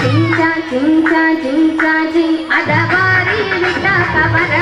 சிங்கா சிங்கா சிங்கா C அத வாரி விட்டா கவர